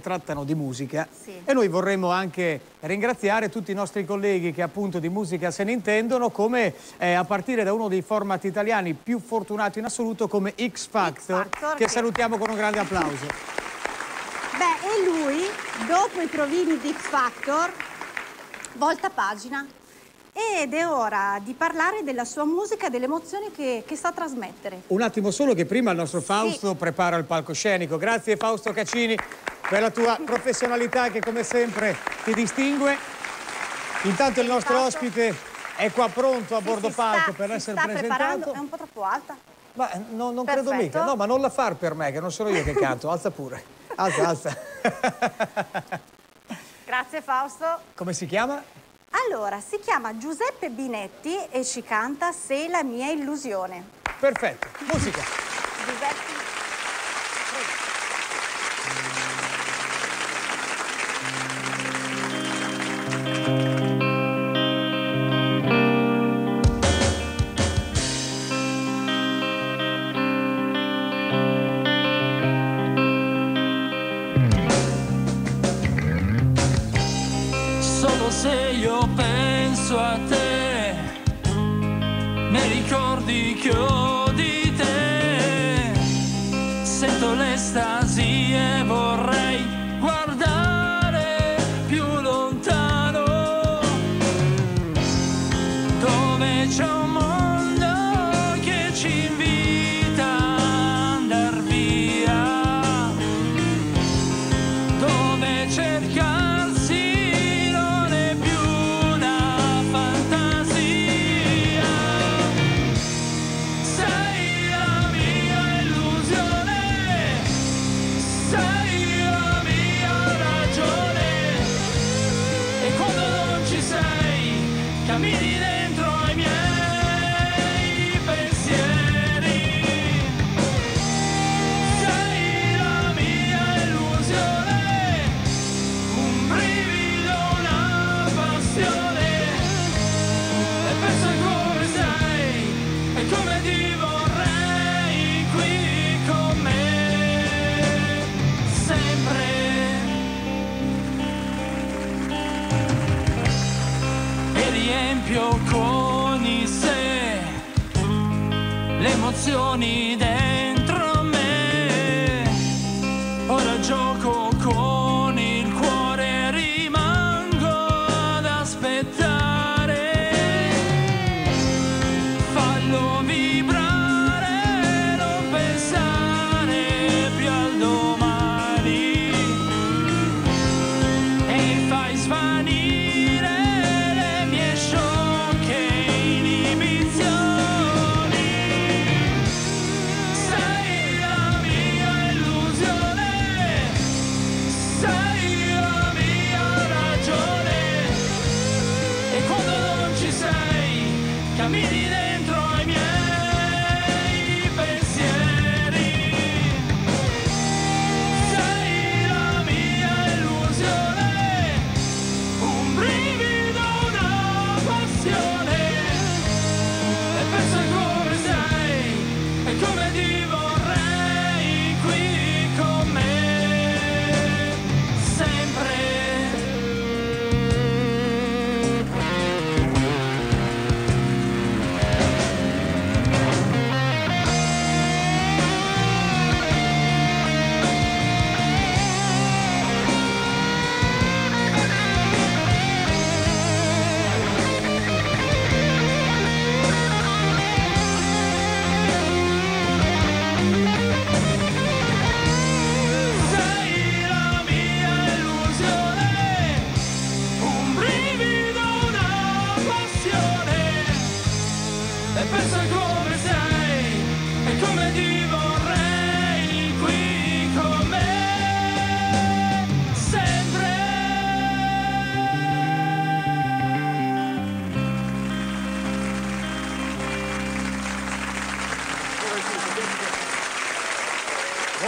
trattano di musica Sì. e noi vorremmo anche ringraziare tutti i nostri colleghi che appunto di musica se ne intendono come eh, a partire da uno dei format italiani più fortunati in assoluto come X Factor, Factor, che che- salutiamo con un grande applauso. Beh, e lui, dopo i provini di X Factor, volta pagina ed è ora di parlare della sua musica e delle emozioni che, che sa trasmettere. Un attimo solo che prima il nostro Fausto prepara il palcoscenico. Grazie Fausto Caccini per la tua professionalità che come sempre ti distingue. Intanto il nostro Fausto. ospite è qua pronto a Sì, bordo palco sta- per essere sta preparando, presentato. è un po' troppo alta. Ma eh, no, non credo Perfetto. mica. No, ma non la far per me, che non sono io che canto. Alza pure. Alza, alza. Grazie Fausto. Come si chiama? Allora, si chiama Giuseppe Binetti e ci canta Sei la mia illusione. Perfetto. Musica. Giuseppe... Solo se io penso a te, nei ricordi che ho 持ちように mira, mira.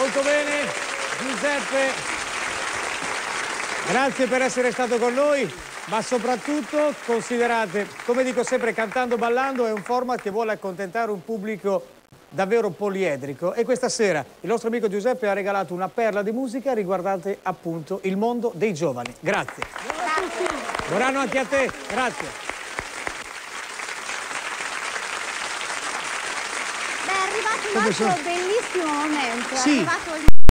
Molto bene, Giuseppe. Grazie per essere stato con noi, ma soprattutto considerate, come dico sempre, cantando ballando è un format che vuole accontentare un pubblico davvero poliedrico e questa sera il nostro amico Giuseppe ha regalato una perla di musica riguardante appunto il mondo dei giovani. Grazie. Buon anno anche a te, grazie. Beh, è arrivato un altro bellissimo momento. Sì.